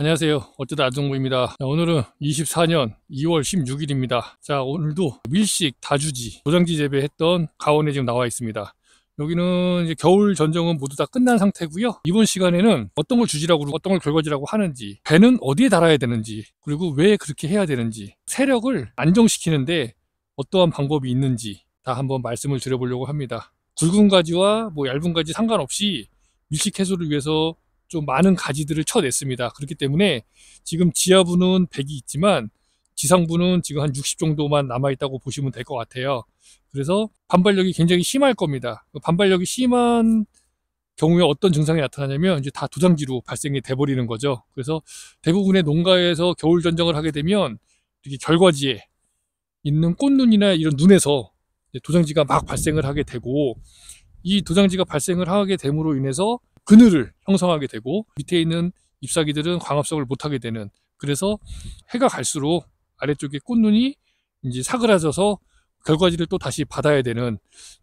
안녕하세요. 어쩌다 아정부입니다. 자, 오늘은 24년 2월 16일입니다. 자, 오늘도 밀식 다주지 도장지 재배했던 가원에 지금 나와 있습니다. 여기는 이제 겨울 전정은 모두 다 끝난 상태고요. 이번 시간에는 어떤 걸 주지라고 그러고 어떤 걸 결과지라고 하는지, 배는 어디에 달아야 되는지, 그리고 왜 그렇게 해야 되는지, 세력을 안정시키는데 어떠한 방법이 있는지 다 한번 말씀을 드려보려고 합니다. 굵은 가지와 뭐 얇은 가지 상관없이 밀식 해소를 위해서 좀 많은 가지들을 쳐냈습니다. 그렇기 때문에 지금 지하부는 100이 있지만 지상부는 지금 한 60 정도만 남아있다고 보시면 될 것 같아요. 그래서 반발력이 굉장히 심할 겁니다. 반발력이 심한 경우에 어떤 증상이 나타나냐면 이제 다 도장지로 발생이 돼버리는 거죠. 그래서 대부분의 농가에서 겨울 전정을 하게 되면 이렇게 결과지에 있는 꽃눈이나 이런 눈에서 도장지가 막 발생을 하게 되고 이 도장지가 발생을 하게 됨으로 인해서 그늘을 형성하게 되고 밑에 있는 잎사귀들은 광합성을 못하게 되는 그래서 해가 갈수록 아래쪽에 꽃눈이 이제 사그라져서 결과지를 또 다시 받아야 되는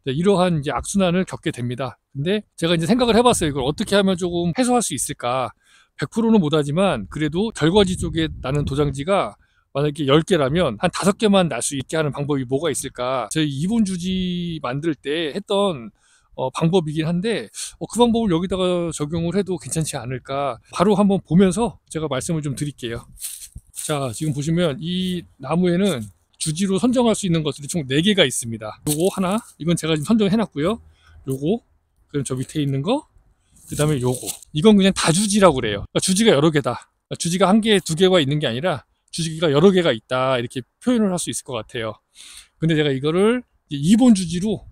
이러한 이제 악순환을 겪게 됩니다. 근데 제가 이제 생각을 해봤어요. 이걸 어떻게 하면 조금 해소할 수 있을까? 100%는 못하지만 그래도 결과지 쪽에 나는 도장지가 만약에 10개라면 한 5개만 날 수 있게 하는 방법이 뭐가 있을까? 저희 이본 주지 만들 때 했던 어, 방법이긴 한데 어, 그 방법을 여기다가 적용을 해도 괜찮지 않을까. 바로 한번 보면서 제가 말씀을 좀 드릴게요. 자 지금 보시면 이 나무에는 주지로 선정할 수 있는 것들이 총 4개가 있습니다. 요거 하나 이건 제가 지금 선정해 놨고요. 요거 그럼 저 밑에 있는 거그 다음에 요거. 이건 그냥 다주지라고 그래요. 그러니까 주지가 여러 개다. 그러니까 주지가 한 개, 두 개가 있는 게 아니라 주지가 여러 개가 있다. 이렇게 표현을 할 수 있을 것 같아요. 근데 제가 이거를 2번 주지로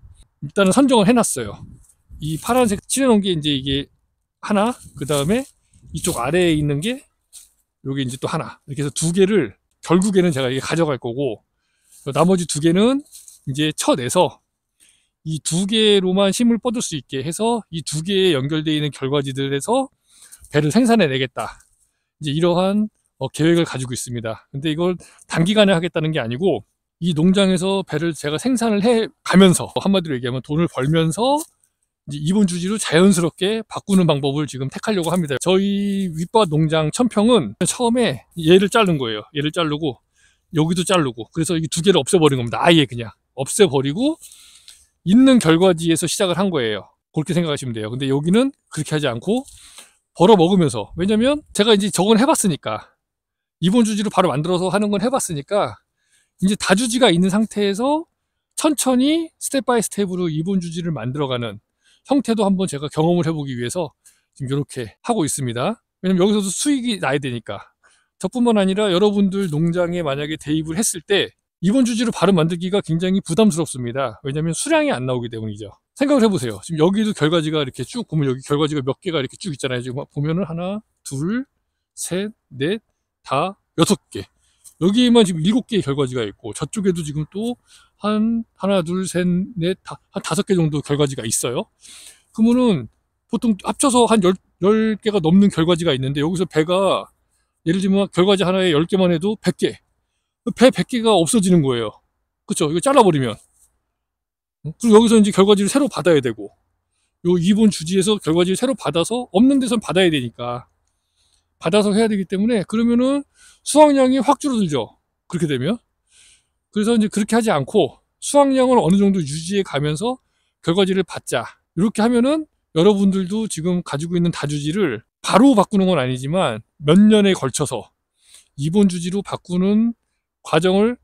일단은 선정을 해놨어요. 이 파란색 칠해놓은 게 이제 이게 하나, 그 다음에 이쪽 아래에 있는 게 요게 이제 또 하나. 이렇게 해서 두 개를 결국에는 제가 이게 가져갈 거고 나머지 두 개는 이제 쳐내서 이 두 개로만 힘을 뻗을 수 있게 해서 이 두 개에 연결되어 있는 결과지들에서 배를 생산해 내겠다. 이제 이러한 어, 계획을 가지고 있습니다. 근데 이걸 단기간에 하겠다는 게 아니고 이 농장에서 배를 제가 생산을 해 가면서 한마디로 얘기하면 돈을 벌면서 이번 주지로 자연스럽게 바꾸는 방법을 지금 택하려고 합니다. 저희 윗밭 농장 천평은 처음에 얘를 자른 거예요. 얘를 자르고 여기도 자르고 그래서 이 두 개를 없애버린 겁니다. 아예 그냥 없애버리고 있는 결과지에서 시작을 한 거예요. 그렇게 생각하시면 돼요. 근데 여기는 그렇게 하지 않고 벌어 먹으면서 왜냐면 제가 이제 저건 해봤으니까 이본 주지로 바로 만들어서 하는 건 해봤으니까 이제 다주지가 있는 상태에서 천천히 step by step으로 이본 주지를 만들어가는 형태도 한번 제가 경험을 해보기 위해서 지금 이렇게 하고 있습니다. 왜냐면 여기서도 수익이 나야 되니까. 저뿐만 아니라 여러분들 농장에 만약에 대입을 했을 때 이본 주지로 바로 만들기가 굉장히 부담스럽습니다. 왜냐면 수량이 안 나오기 때문이죠. 생각을 해보세요. 지금 여기도 결과지가 이렇게 쭉 보면 여기 결과지가 몇 개가 이렇게 쭉 있잖아요. 지금 보면은 하나, 둘, 셋, 넷, 다, 여섯 개. 여기에만 지금 일곱 개의 결과지가 있고 저쪽에도 지금 또 한 하나 둘 셋 넷 한 다섯 개 정도 결과지가 있어요. 그러면은 보통 합쳐서 한 열, 열 개가 넘는 결과지가 있는데 여기서 배가 예를 들면 결과지 하나에 열 개만 해도 백 개. 배 백 개가 없어지는 거예요. 그쵸? 이거 잘라버리면. 그리고 여기서 이제 결과지를 새로 받아야 되고 요 2번 주지에서 결과지를 새로 받아서 없는 데선 받아야 되니까 받아서 해야 되기 때문에 그러면은 수확량이 확 줄어들죠. 그렇게 되면. 그래서 이제 그렇게 하지 않고 수확량을 어느 정도 유지해 가면서 결과지를 받자. 이렇게 하면은 여러분들도 지금 가지고 있는 다주지를 바로 바꾸는 건 아니지만 몇 년에 걸쳐서 이번 주지로 바꾸는 과정을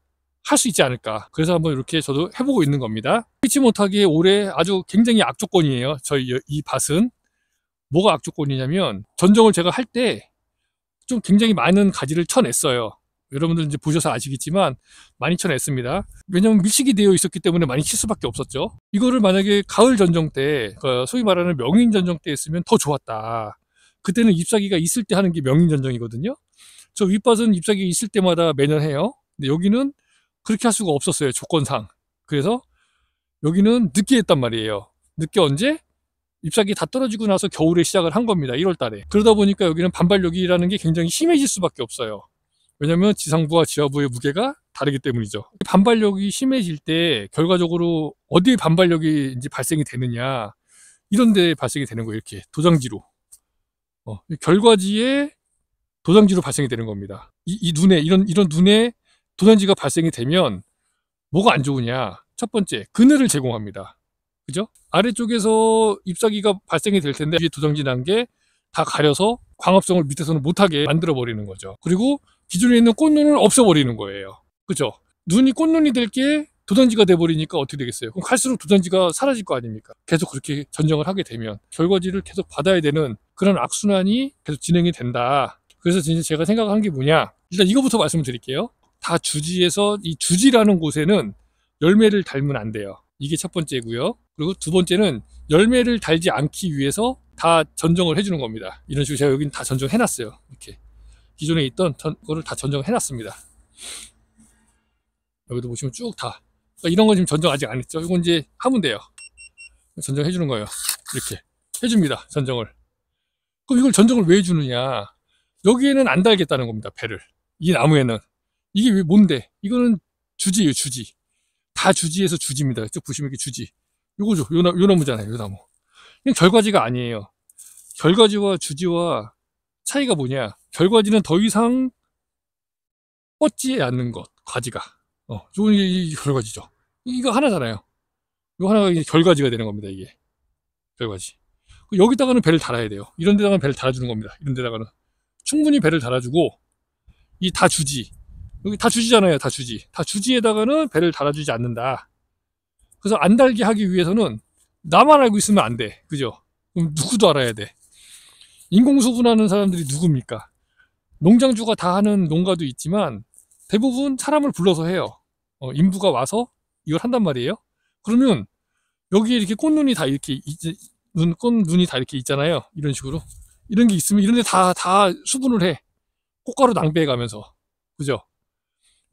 할 수 있지 않을까. 그래서 한번 이렇게 저도 해보고 있는 겁니다. 피치 못하게 올해 아주 굉장히 악조건이에요. 저희 이 밭은. 뭐가 악조건이냐면 전정을 제가 할 때 좀 굉장히 많은 가지를 쳐냈어요. 여러분들 이제 보셔서 아시겠지만 많이 쳐냈습니다. 왜냐면 밀식이 되어 있었기 때문에 많이 칠 수밖에 없었죠. 이거를 만약에 가을 전정 때, 그 소위 말하는 명인 전정 때 했으면 더 좋았다. 그때는 잎사귀가 있을 때 하는 게 명인 전정이거든요. 저 윗밭은 잎사귀가 있을 때마다 매년 해요. 근데 여기는 그렇게 할 수가 없었어요. 조건상. 그래서 여기는 늦게 했단 말이에요. 늦게 언제? 잎사귀 다 떨어지고 나서 겨울에 시작을 한 겁니다. 1월 달에. 그러다 보니까 여기는 반발력이라는 게 굉장히 심해질 수밖에 없어요. 왜냐면 지상부와 지하부의 무게가 다르기 때문이죠. 반발력이 심해질 때 결과적으로 어디에 반발력이 이제 발생이 되느냐 이런 데 발생이 되는 거예요. 이렇게 도장지로. 어, 결과지에 도장지로 발생이 되는 겁니다. 이, 이 눈에 이런 이런 눈에 도장지가 발생이 되면 뭐가 안 좋으냐? 첫 번째 그늘을 제공합니다. 그죠? 아래쪽에서 잎사귀가 발생이 될 텐데 위에 도장지 난 게 다 가려서 광합성을 밑에서는 못하게 만들어 버리는 거죠. 그리고 기존에 있는 꽃눈을 없애버리는 거예요. 그죠? 눈이 꽃눈이 될 게 도장지가 돼버리니까 어떻게 되겠어요? 그럼 갈수록 도장지가 사라질 거 아닙니까? 계속 그렇게 전정을 하게 되면 결과지를 계속 받아야 되는 그런 악순환이 계속 진행이 된다. 그래서 진짜 제가 생각한 게 뭐냐? 일단 이거부터 말씀을 드릴게요. 다 주지에서 이 주지라는 곳에는 열매를 달면 안 돼요. 이게 첫 번째고요. 그리고 두 번째는 열매를 달지 않기 위해서 다 전정을 해주는 겁니다. 이런 식으로 제가 여기는 다 전정해놨어요. 이렇게 기존에 있던 전- 거를 다 전정해놨습니다. 여기도 보시면 쭉 다. 그러니까 이런 건 지금 전정 아직 안 했죠. 이건 이제 하면 돼요. 전정해주는 거예요. 이렇게 해줍니다. 전정을. 그럼 이걸 전정을 왜 해주느냐? 여기에는 안 달겠다는 겁니다. 배를. 이 나무에는. 이게 왜 뭔데? 이거는 주지예요. 주지. 다 주지에서 주지입니다. 쭉 보시면 이게 주지. 요거죠. 요, 나, 요 나무잖아요. 요 나무. 이건 결과지가 아니에요. 결과지와 주지와 차이가 뭐냐? 결과지는 더 이상 뻗지 않는 것, 과지가. 어, 요건 이게 결과지죠. 이거 하나잖아요. 이거 하나가 이제 결과지가 되는 겁니다. 이게 결과지. 여기다가는 배를 달아야 돼요. 이런 데다가는 배를 달아주는 겁니다. 이런 데다가는 충분히 배를 달아주고 이 다 주지 여기 다 주지잖아요. 다 주지. 다 주지에다가는 배를 달아주지 않는다. 그래서 안 달게 하기 위해서는 나만 알고 있으면 안 돼. 그죠? 그럼 누구도 알아야 돼. 인공수분하는 사람들이 누굽니까? 농장주가 다 하는 농가도 있지만 대부분 사람을 불러서 해요. 어, 인부가 와서 이걸 한단 말이에요. 그러면 여기에 이렇게 꽃눈이 다 이렇게 있- 눈, 꽃눈이 다 이렇게 있잖아요. 이런 식으로. 이런 게 있으면 이런 데 다, 다 수분을 해. 꽃가루 낭비해 가면서. 그죠?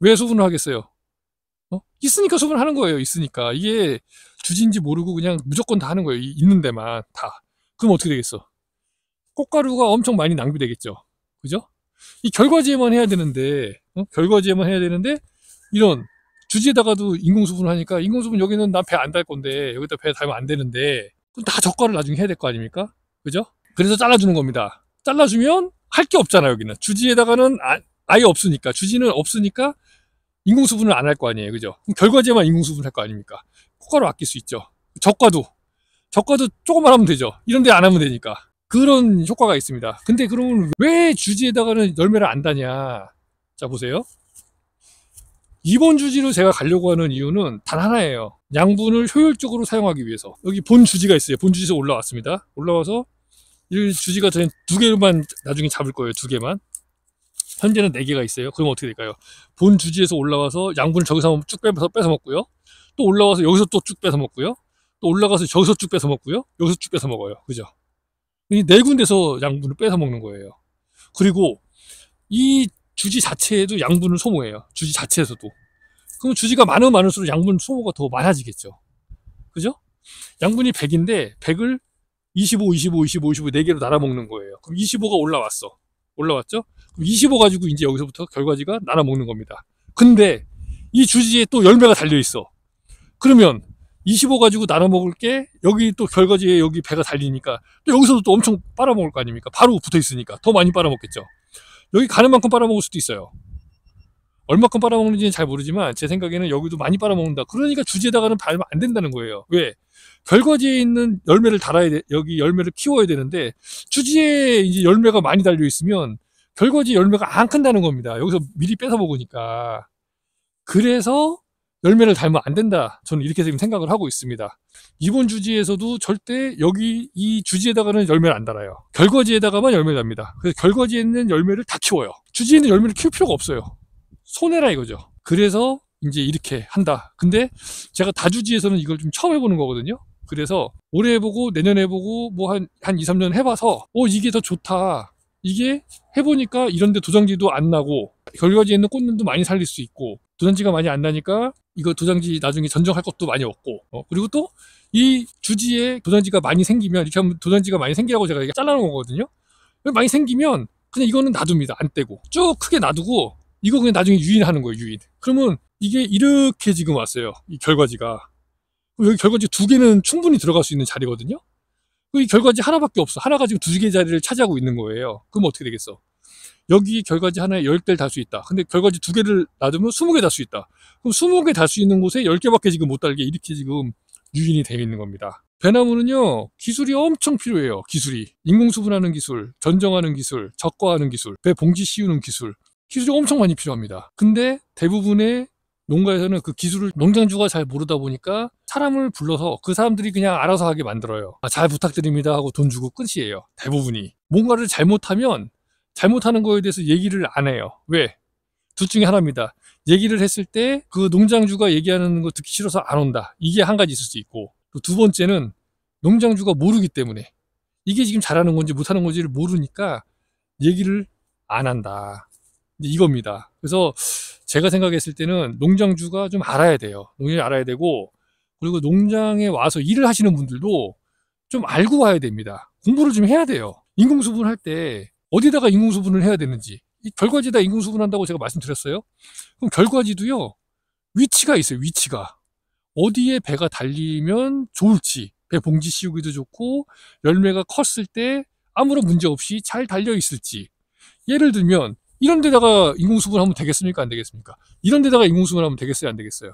왜 수분을 하겠어요? 어? 있으니까 수분을 하는 거예요. 있으니까. 이게 주지인지 모르고 그냥 무조건 다 하는 거예요. 이- 있는 데만 다. 그럼 어떻게 되겠어? 꽃가루가 엄청 많이 낭비되겠죠. 그죠? 이 결과지에만 해야 되는데, 어? 결과지에만 해야 되는데, 이런 주지에다가도 인공수분을 하니까 인공수분 여기는 난배안 달 건데, 여기다 배 달면 안 되는데, 그럼 다 젓갈을 나중에 해야 될 거 아닙니까? 그죠? 그래서 잘라주는 겁니다. 잘라주면 할 게 없잖아, 여기는. 주지에다가는 아, 아예 없으니까. 주지는 없으니까 인공수분을 안 할 거 아니에요. 그죠? 결과지에만 인공수분 할 거 아닙니까? 꽃가루 아낄 수 있죠. 적과도. 적과도 조금만 하면 되죠. 이런 데 안 하면 되니까. 그런 효과가 있습니다. 근데 그러면 왜 주지에다가는 열매를 안 다냐? 자, 보세요. 이번 주지로 제가 가려고 하는 이유는 단 하나예요. 양분을 효율적으로 사용하기 위해서. 여기 본 주지가 있어요. 본 주지에서 올라왔습니다. 올라와서 이 주지가 저는 두 개만 나중에 잡을 거예요. 두 개만. 현재는 네 개가 있어요. 그럼 어떻게 될까요? 본 주지에서 올라와서 양분을 저기서 쭉 빼서 뺏어 먹고요. 또 올라와서 여기서 또쭉 뺏어 먹고요. 또 올라가서 저기서 쭉 뺏어 먹고요. 여기서 쭉 뺏어 먹어요. 그죠? 이 네 군데서 양분을 뺏어 먹는 거예요. 그리고 이 주지 자체에도 양분을 소모해요. 주지 자체에서도. 그럼 주지가 많으면 많을수록 양분 소모가 더 많아지겠죠. 그죠? 양분이 100인데 100을 25, 25, 25, 25 4개로 나눠 먹는 거예요. 그럼 25가 올라왔어. 올라왔죠? 그럼 25 가지고 이제 여기서부터 결과지가 나눠 먹는 겁니다. 근데 이 주지에 또 열매가 달려 있어. 그러면 25 가지고 나눠 먹을 게 여기 또 결과지에 여기 배가 달리니까 또 여기서도 또 엄청 빨아 먹을 거 아닙니까? 바로 붙어 있으니까 더 많이 빨아 먹겠죠. 여기 가는 만큼 빨아 먹을 수도 있어요. 얼마큼 빨아 먹는지는 잘 모르지만 제 생각에는 여기도 많이 빨아 먹는다. 그러니까 주지에다가는 달면 안 된다는 거예요. 왜? 결과지에 있는 열매를 달아야 돼. 여기 열매를 키워야 되는데 주지에 이제 열매가 많이 달려 있으면 결과지 열매가 안 큰다는 겁니다. 여기서 미리 뺏어 먹으니까. 그래서 열매를 달면 안 된다. 저는 이렇게 지금 생각을 하고 있습니다. 이번 주지에서도 절대 여기 이 주지에다가는 열매를 안 달아요. 결과지에다가만 열매를 답니다. 그래서 결과지에 있는 열매를 다 키워요. 주지에 있는 열매를 키울 필요가 없어요. 손해라 이거죠. 그래서 이제 이렇게 한다. 근데 제가 다주지에서는 이걸 좀 처음 해보는 거거든요. 그래서 올해 해보고 내년에 해보고 뭐 한 한 2, 3년 해봐서 어 이게 더 좋다. 이게 해보니까 이런데 도장지도 안 나고 결과지에 있는 꽃눈도 많이 살릴 수 있고 도장지가 많이 안 나니까 이거 도장지 나중에 전정할 것도 많이 없고 어, 그리고 또 이 주지에 도장지가 많이 생기면 이렇게 하면 도장지가 많이 생기라고 제가 잘라놓은 거거든요. 많이 생기면 그냥 이거는 놔둡니다. 안 떼고 쭉 크게 놔두고 이거 그냥 나중에 유인하는 거예요. 유인. 그러면 이게 이렇게 지금 왔어요. 이 결과지가 여기 결과지 두 개는 충분히 들어갈 수 있는 자리거든요. 이 결과지 하나밖에 없어. 하나 가지고 두개 자리를 차지하고 있는 거예요. 그럼 어떻게 되겠어? 여기 결과지 하나에 10개를 달 수 있다. 근데 결과지 두 개를 놔두면 20개 달 수 있다. 그럼 20개 달 수 있는 곳에 10개밖에 지금 못 달게 이렇게 지금 유인이 되어 있는 겁니다. 배나무는요, 기술이 엄청 필요해요. 기술이. 인공수분하는 기술, 전정하는 기술, 적과하는 기술, 배 봉지 씌우는 기술. 기술이 엄청 많이 필요합니다. 근데 대부분의 농가에서는 그 기술을 농장주가 잘 모르다 보니까 사람을 불러서 그 사람들이 그냥 알아서 하게 만들어요. 아, 잘 부탁드립니다 하고 돈 주고 끝이에요. 대부분이. 뭔가를 잘못하면 잘못하는 거에 대해서 얘기를 안 해요. 왜? 둘 중에 하나입니다. 얘기를 했을 때 그 농장주가 얘기하는 거 듣기 싫어서 안 온다. 이게 한 가지 있을 수 있고 또 두 번째는 농장주가 모르기 때문에 이게 지금 잘하는 건지 못하는 건지를 모르니까 얘기를 안 한다. 이겁니다. 그래서 제가 생각했을 때는 농장주가 좀 알아야 돼요. 농장을 알아야 되고 그리고 농장에 와서 일을 하시는 분들도 좀 알고 와야 됩니다. 공부를 좀 해야 돼요. 인공수분 할 때 어디다가 인공수분을 해야 되는지 이 결과지에다 인공수분 한다고 제가 말씀드렸어요. 그럼 결과지도요 위치가 있어요. 위치가 어디에 배가 달리면 좋을지 배 봉지 씌우기도 좋고 열매가 컸을 때 아무런 문제 없이 잘 달려 있을지 예를 들면 이런 데다가 인공수분 하면 되겠습니까? 안 되겠습니까? 이런 데다가 인공수분 하면 되겠어요? 안 되겠어요?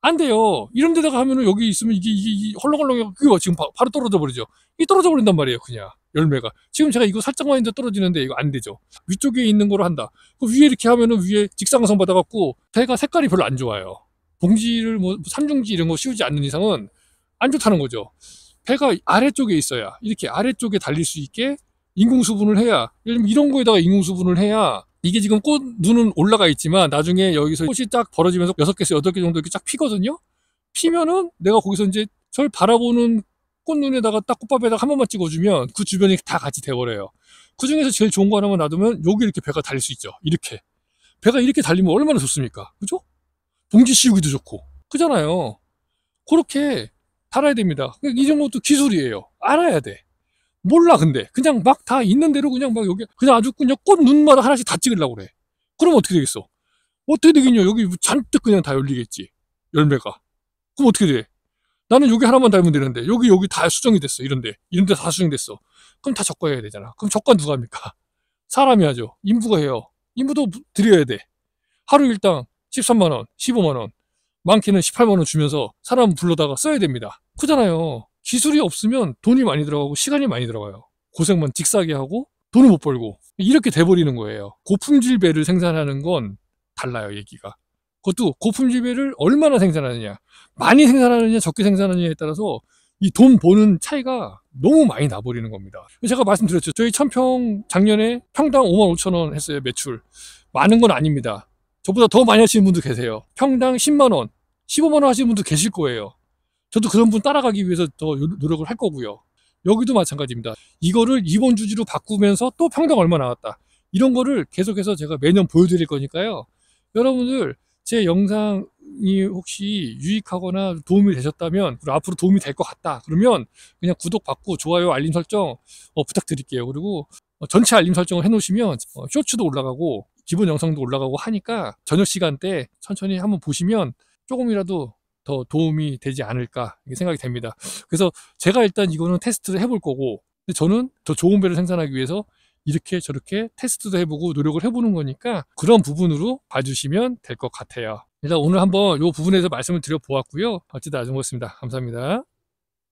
안 돼요. 이런 데다가 하면은 여기 있으면 이게, 이게, 이게 헐렁헐렁해. 그거 지금 바, 로 떨어져 버리죠. 이 떨어져 버린단 말이에요. 그냥. 열매가. 지금 제가 이거 살짝만 했는데 떨어지는데 이거 안 되죠. 위쪽에 있는 거로 한다. 그 위에 이렇게 하면은 위에 직사광선 받아갖고 배가 색깔이 별로 안 좋아요. 봉지를 뭐 삼중지 이런 거 씌우지 않는 이상은 안 좋다는 거죠. 배가 아래쪽에 있어야 이렇게 아래쪽에 달릴 수 있게 인공수분을 해야 예를 들면 이런 거에다가 인공수분을 해야 이게 지금 꽃 눈은 올라가 있지만 나중에 여기서 꽃이 딱 벌어지면서 여섯 개에서 여덟 개 정도 이렇게 쫙 피거든요. 피면은 내가 거기서 이제 절 바라보는 꽃눈에다가 딱 꽃밥에다가 한 번만 찍어주면 그 주변이 다 같이 돼버려요. 그 중에서 제일 좋은 거 하나만 놔두면 여기 이렇게 배가 달릴 수 있죠. 이렇게 배가 이렇게 달리면 얼마나 좋습니까? 그죠? 봉지 씌우기도 좋고 그잖아요. 그렇게 달아야 됩니다. 이 정도도 기술이에요. 알아야 돼. 몰라 근데. 그냥 막 다 있는 대로 그냥 막 여기 그냥 아주 그냥 꽃 눈마다 하나씩 다 찍으려고 그래. 그럼 어떻게 되겠어? 어떻게 되겠냐? 여기 잔뜩 그냥 다 열리겠지. 열매가. 그럼 어떻게 돼? 나는 여기 하나만 달면 되는데 여기 여기 다 수정이 됐어. 이런데. 이런데 다 수정됐어. 그럼 다 적과해야 되잖아. 그럼 적과 누가 합니까? 사람이 하죠. 인부가 해요. 인부도 드려야 돼. 하루 일당 13만원 15만원. 많게는 18만원 주면서 사람 불러다가 써야 됩니다. 크잖아요 기술이 없으면 돈이 많이 들어가고 시간이 많이 들어가요. 고생만 직사게 하고 돈을 못 벌고 이렇게 돼버리는 거예요. 고품질 배를 생산하는 건 달라요, 얘기가. 그것도 고품질 배를 얼마나 생산하느냐, 많이 생산하느냐, 적게 생산하느냐에 따라서 이 돈 버는 차이가 너무 많이 나버리는 겁니다. 제가 말씀드렸죠. 저희 천평 작년에 평당 5만 5천 원 했어요, 매출. 많은 건 아닙니다. 저보다 더 많이 하시는 분도 계세요. 평당 10만 원, 15만 원 하시는 분도 계실 거예요. 저도 그런 분 따라가기 위해서 더 노력을 할 거고요. 여기도 마찬가지입니다. 이거를 이번 주지로 바꾸면서 또 평당 얼마 나왔다. 이런 거를 계속해서 제가 매년 보여드릴 거니까요. 여러분들 제 영상이 혹시 유익하거나 도움이 되셨다면 그리고 앞으로 도움이 될 것 같다. 그러면 그냥 구독 받고 좋아요 알림 설정 어, 부탁드릴게요. 그리고 어, 전체 알림 설정을 해놓으시면 어, 쇼츠도 올라가고 기본 영상도 올라가고 하니까 저녁 시간대 천천히 한번 보시면 조금이라도 더 도움이 되지 않을까 생각이 됩니다. 그래서 제가 일단 이거는 테스트를 해볼 거고 저는 더 좋은 배를 생산하기 위해서 이렇게 저렇게 테스트도 해보고 노력을 해보는 거니까 그런 부분으로 봐주시면 될 것 같아요. 일단 오늘 한번 이 부분에서 말씀을 드려 보았고요. 어찌다 아주 고맙습니다. 감사합니다.